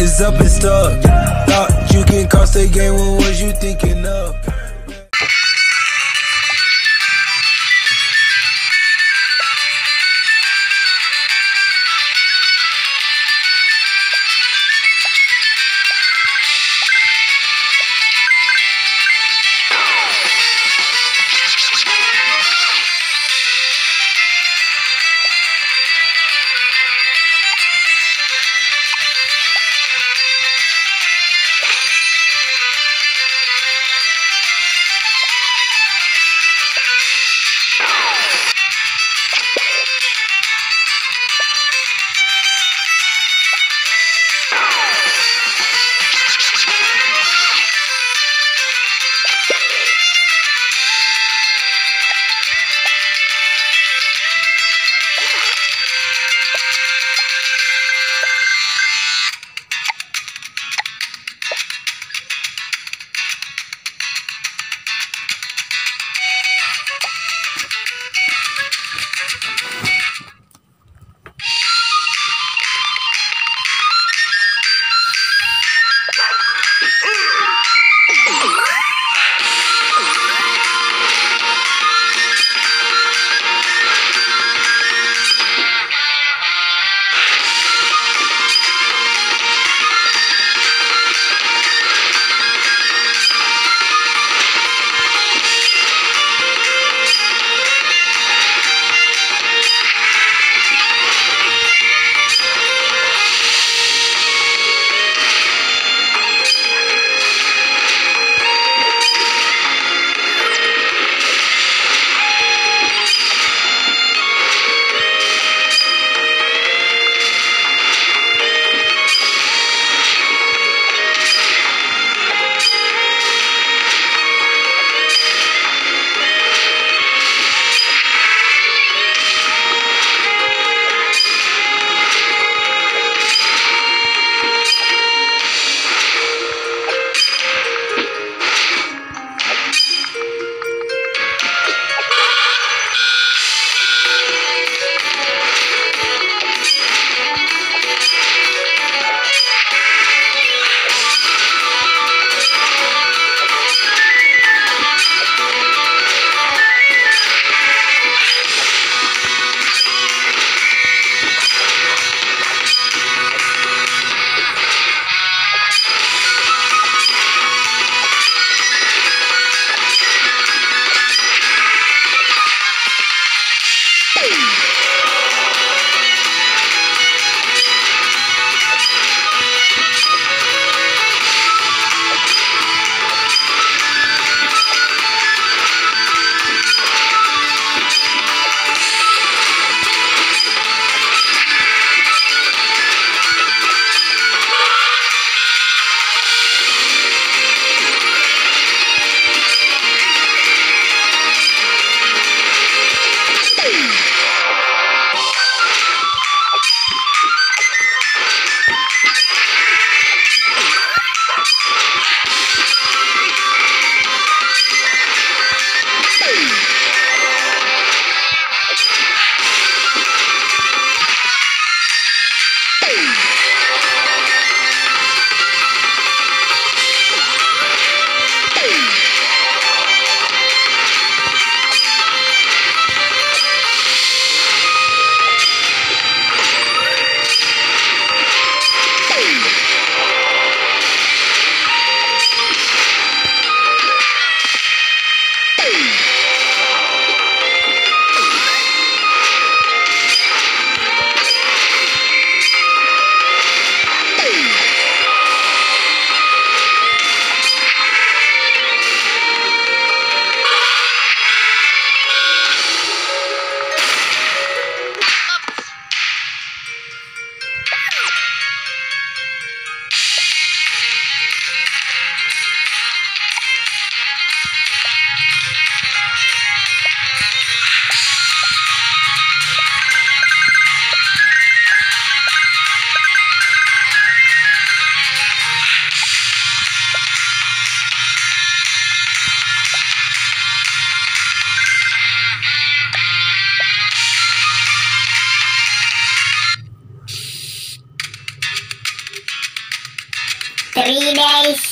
is up and stuck. Thought you can cross the game, what was you thinking of?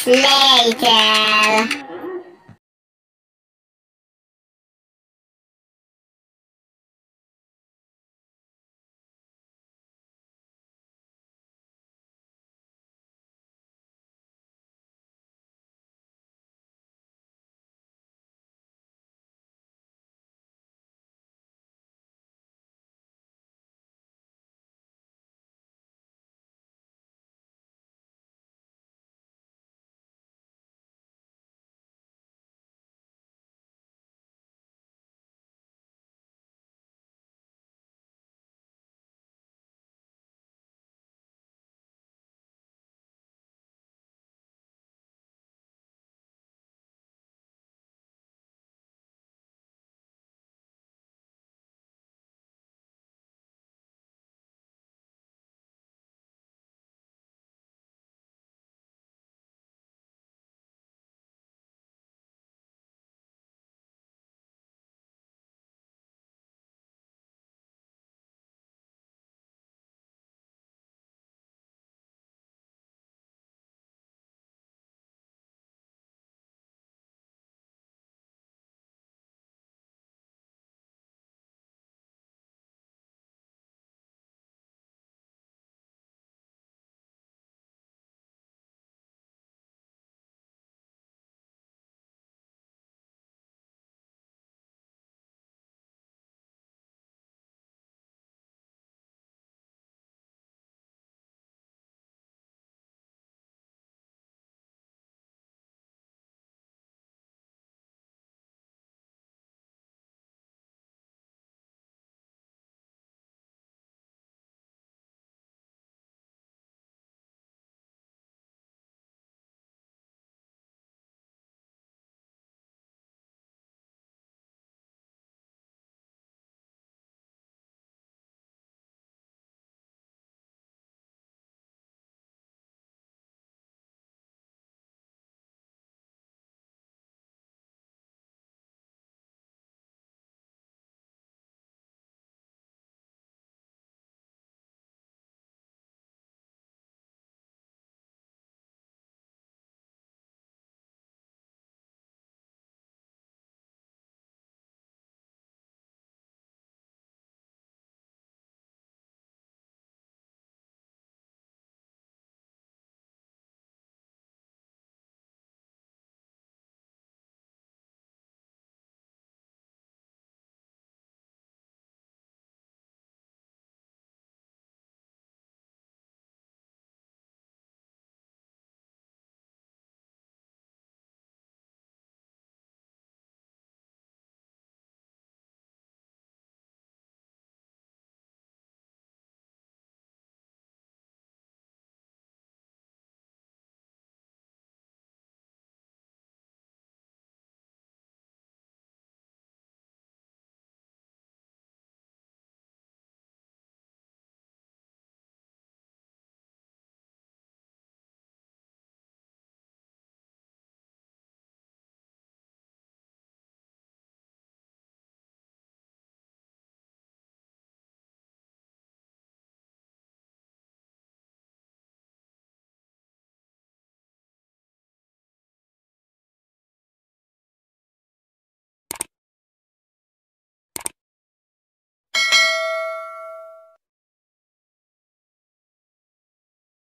Later.